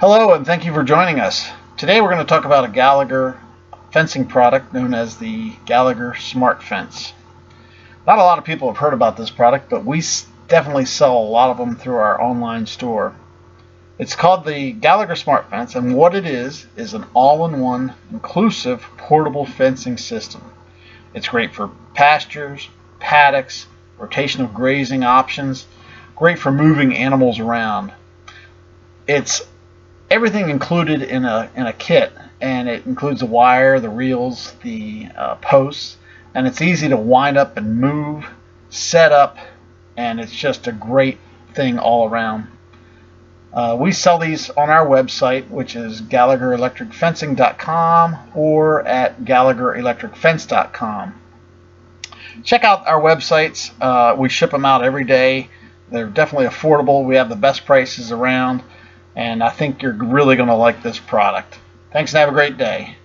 Hello and thank you for joining us. Today we're going to talk about a Gallagher fencing product known as the Gallagher Smart Fence. Not a lot of people have heard about this product, but we definitely sell a lot of them through our online store. It's called the Gallagher Smart Fence, and what it is is an all-in-one inclusive portable fencing system. It's great for pastures, paddocks, rotational grazing options, great for moving animals around. It's everything included in a in a kit, and it includes the wire, the reels, the uh, posts, and it's easy to wind up and move, set up, and it's just a great thing all around. Uh, we sell these on our website, which is GallagherElectricFencing.com or at GallagherElectricFence.com. Check out our websites. Uh, we ship them out every day. They're definitely affordable. We have the best prices around and I think you're really going to like this product. Thanks and have a great day.